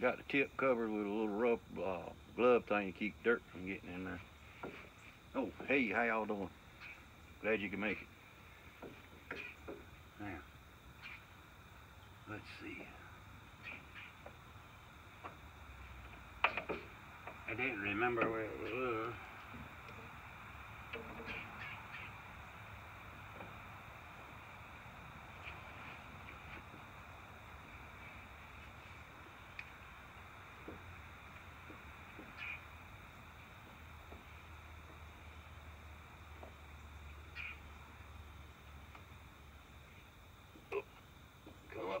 got the tip covered with a little rough uh, glove thing to keep dirt from getting in there. Oh, hey, how y'all doing? Glad you can make it. Now, let's see. I didn't remember where it was.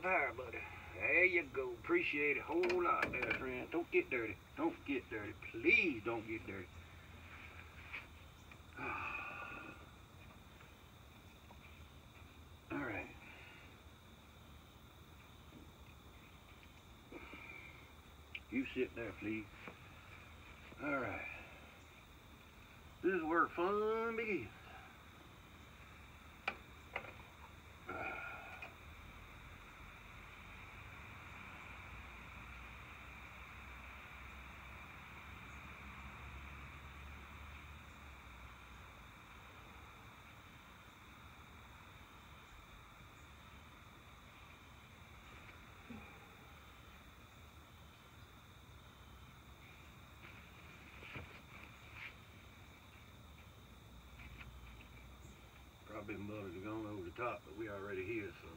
Buddy. There you go. Appreciate it a whole lot there, friend. Don't get dirty. Don't get dirty. Please don't get dirty. All right. You sit there, please. All right. This is where fun begins. Mud has gone over the top, but we already here, so.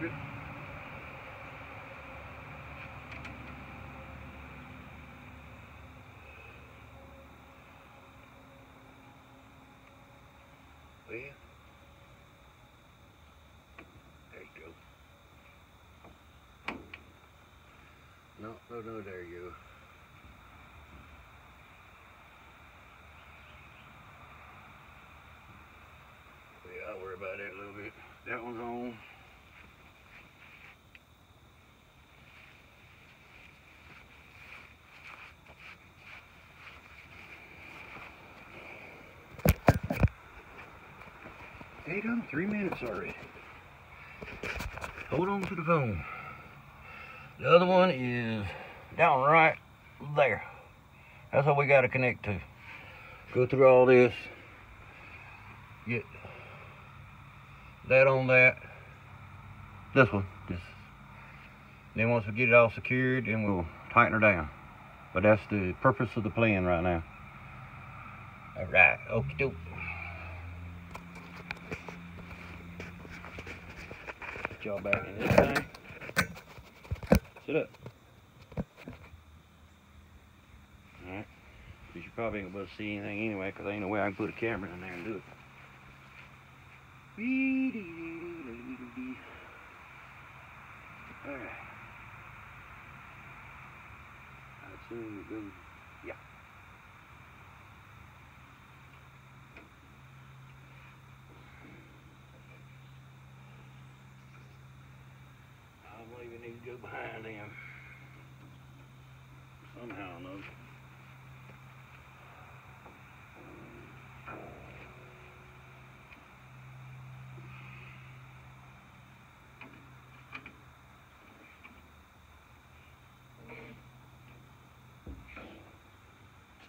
Oh, Grip. Well, there you go. No, no, no, there you go. Yeah, I'll worry about that a little bit. That one's on. Hey, done three minutes already. Hold on to the phone. The other one is down right there. That's what we got to connect to. Go through all this. Get that on that. This one. Just. Then once we get it all secured, then we'll tighten her down. But that's the purpose of the plan right now. All right. Okie doke. Put y'all back in this thing. Sit up. Alright. Because you probably gonna be able to see anything anyway, because there ain't no way I can put a camera in there and do it. Alright. Yeah. I go behind him. Somehow or another.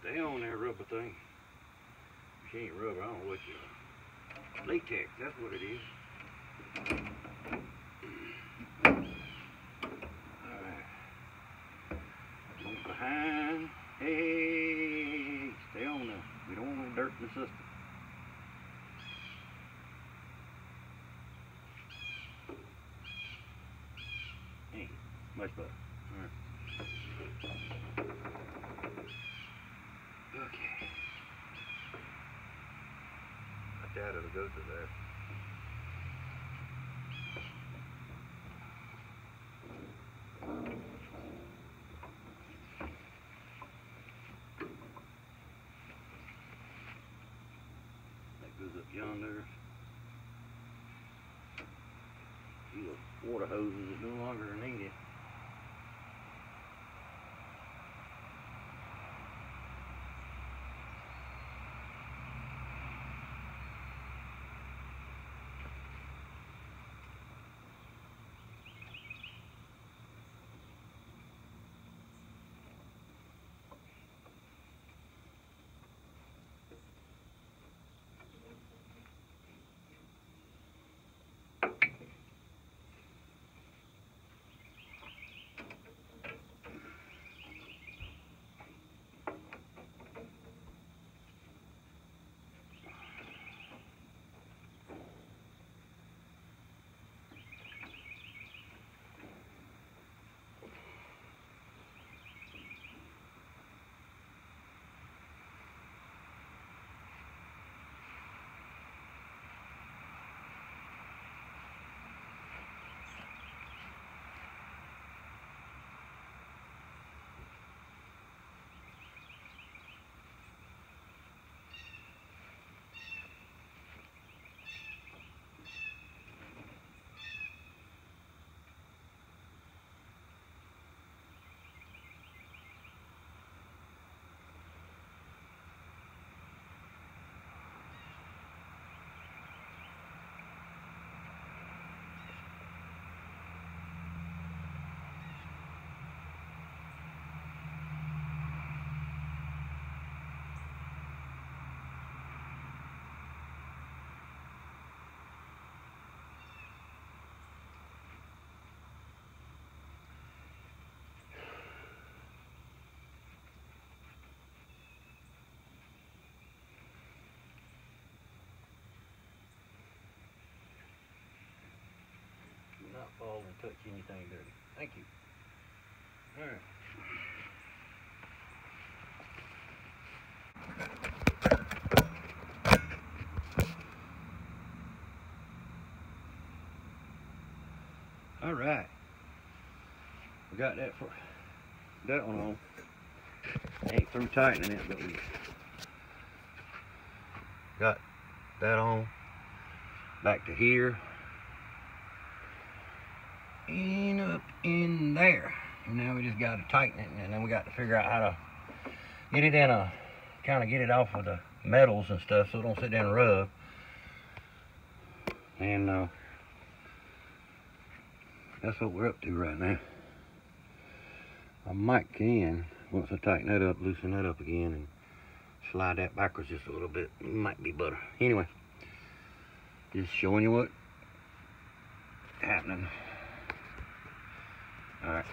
Stay on there, rubber thing. She ain't rubber, I don't know what you Latex, that's what it is. Alright. Look behind. Hey, stay on there. We don't want no dirt in the system. Hey, much better. Alright. Okay. it'll go to there. Yonder. See the water hoses that no longer are needed. Not fall and touch anything dirty. Thank you. Alright. Alright. We got that for that one on. Ain't through tightening it, but we got that on. Back to here and up in there. And now we just got to tighten it, and then we got to figure out how to get it in a, kind of get it off of the metals and stuff so it don't sit down and rub. And uh, that's what we're up to right now. I might can, once I tighten that up, loosen that up again, and slide that backwards just a little bit. Might be better. Anyway, just showing you what happening. All right.